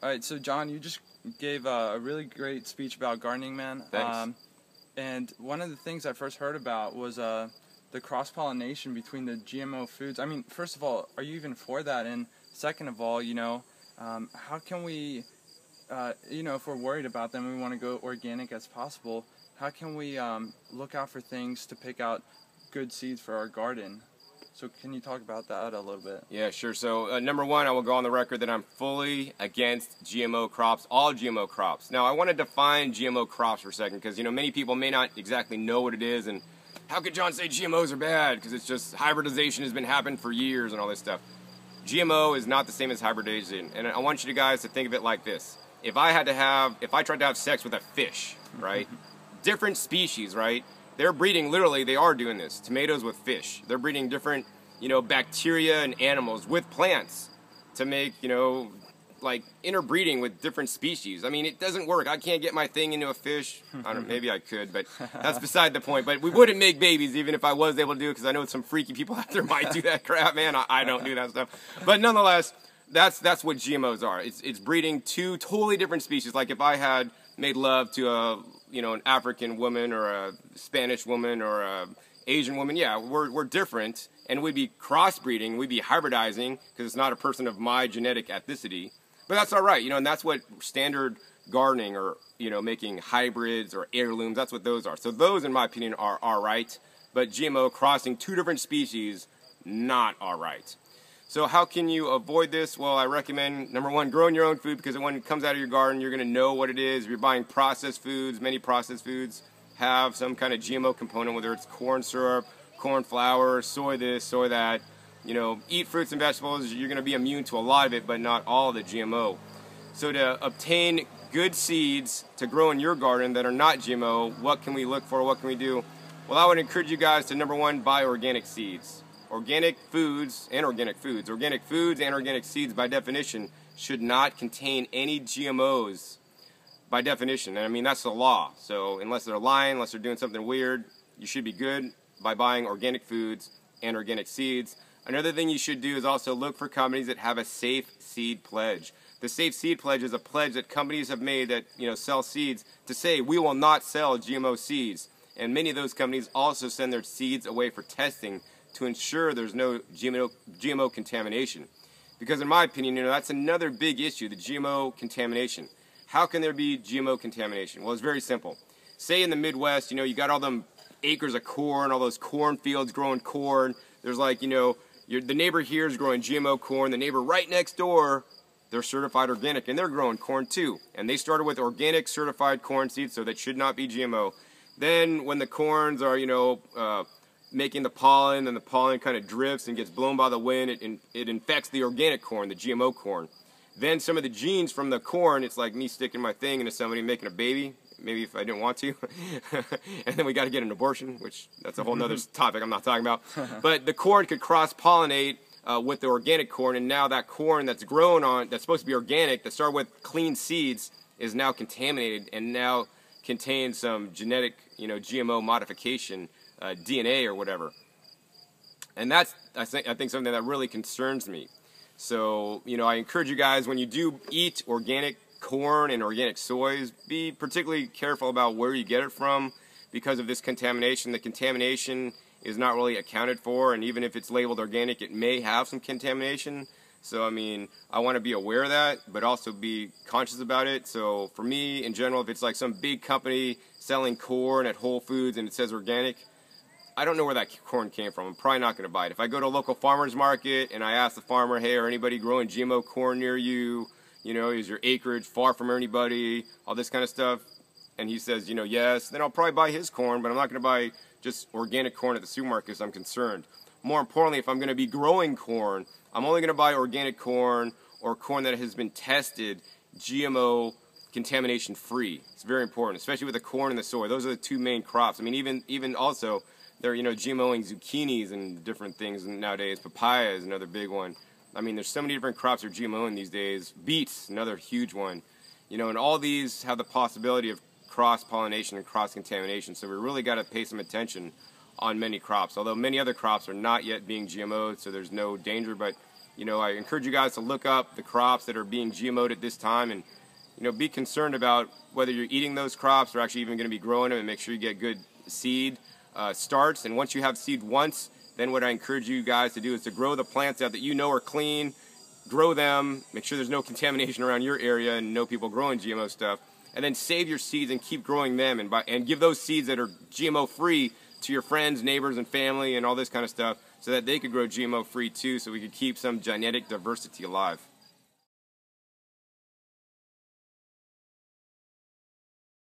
All right, so John, you just gave uh, a really great speech about gardening, man. Thanks. Um, and one of the things I first heard about was uh, the cross pollination between the GMO foods. I mean, first of all, are you even for that? And second of all, you know, um, how can we, uh, you know, if we're worried about them, we want to go organic as possible. How can we um, look out for things to pick out good seeds for our garden? So can you talk about that a little bit? Yeah, sure. So, uh, number one, I will go on the record that I'm fully against GMO crops, all GMO crops. Now, I want to define GMO crops for a second because, you know, many people may not exactly know what it is and how could John say GMOs are bad? Because it's just hybridization has been happening for years and all this stuff. GMO is not the same as hybridization. And I want you guys to think of it like this. If I had to have, if I tried to have sex with a fish, right? different species, right? They're breeding, literally, they are doing this. Tomatoes with fish. They're breeding different, you know, bacteria and animals with plants to make, you know, like interbreeding with different species. I mean, it doesn't work. I can't get my thing into a fish. I don't. Maybe I could, but that's beside the point. But we wouldn't make babies even if I was able to do it because I know some freaky people out there might do that crap. Man, I, I don't do that stuff. But nonetheless, that's that's what GMOs are. It's it's breeding two totally different species. Like if I had made love to a you know an African woman or a Spanish woman or a Asian woman, yeah, we're we're different, and we'd be crossbreeding, we'd be hybridizing because it's not a person of my genetic ethnicity. But that's all right, you know, and that's what standard gardening or you know making hybrids or heirlooms. That's what those are. So those, in my opinion, are all right. But GMO crossing two different species, not all right. So how can you avoid this? Well, I recommend number one, growing your own food because when it comes out of your garden, you're going to know what it is. If you're buying processed foods, many processed foods have some kind of GMO component, whether it's corn syrup, corn flour, soy this, soy that. You know, eat fruits and vegetables. You're going to be immune to a lot of it, but not all the GMO. So to obtain good seeds to grow in your garden that are not GMO, what can we look for? What can we do? Well, I would encourage you guys to number one, buy organic seeds organic foods and organic foods, organic foods and organic seeds by definition should not contain any GMOs by definition. And I mean, that's the law. So unless they're lying, unless they're doing something weird, you should be good by buying organic foods and organic seeds. Another thing you should do is also look for companies that have a safe seed pledge. The safe seed pledge is a pledge that companies have made that, you know, sell seeds to say we will not sell GMO seeds. And many of those companies also send their seeds away for testing to ensure there's no GMO, GMO contamination. Because in my opinion, you know, that's another big issue, the GMO contamination. How can there be GMO contamination? Well, it's very simple. Say in the Midwest, you know, you got all them acres of corn, all those cornfields growing corn. There's like, you know, the neighbor here is growing GMO corn. The neighbor right next door, they're certified organic, and they're growing corn too. And they started with organic certified corn seeds, so that should not be GMO. Then when the corns are, you know, uh, making the pollen, and the pollen kind of drifts and gets blown by the wind. It, it infects the organic corn, the GMO corn. Then some of the genes from the corn, it's like me sticking my thing into somebody making a baby, maybe if I didn't want to. and then we got to get an abortion, which that's a whole other topic I'm not talking about. but the corn could cross pollinate uh, with the organic corn, and now that corn that's grown on, that's supposed to be organic, that started with clean seeds, is now contaminated and now contains some genetic, you know, GMO modification uh, DNA or whatever. And that's I think I think something that really concerns me. So you know I encourage you guys when you do eat organic corn and organic soys, be particularly careful about where you get it from because of this contamination. The contamination is not really accounted for, and even if it's labeled organic, it may have some contamination. So I mean, I want to be aware of that, but also be conscious about it. So for me, in general, if it's like some big company selling corn at Whole Foods and it says organic, I don't know where that corn came from. I'm probably not going to buy it. If I go to a local farmer's market and I ask the farmer, hey, are anybody growing GMO corn near you? You know, is your acreage far from anybody? All this kind of stuff. And he says, you know, yes, then I'll probably buy his corn, but I'm not going to buy just organic corn at the supermarket because I'm concerned. More importantly, if I'm going to be growing corn, I'm only going to buy organic corn or corn that has been tested GMO contamination free. It's very important, especially with the corn and the soy. Those are the two main crops. I mean, even even also they're you know GMOing zucchinis and different things nowadays. Papaya is another big one. I mean, there's so many different crops are GMOing these days. Beets, another huge one. You know, and all these have the possibility of cross pollination and cross contamination. So we really got to pay some attention on many crops. Although many other crops are not yet being GMO'd, so there's no danger. But you know, I encourage you guys to look up the crops that are being GMO'd at this time and, you know, be concerned about whether you're eating those crops or actually even going to be growing them and make sure you get good seed uh, starts. And once you have seed once, then what I encourage you guys to do is to grow the plants out that you know are clean, grow them, make sure there's no contamination around your area and no people growing GMO stuff, and then save your seeds and keep growing them and, buy, and give those seeds that are GMO free to your friends, neighbors, and family and all this kind of stuff so that they could grow GMO free too so we could keep some genetic diversity alive.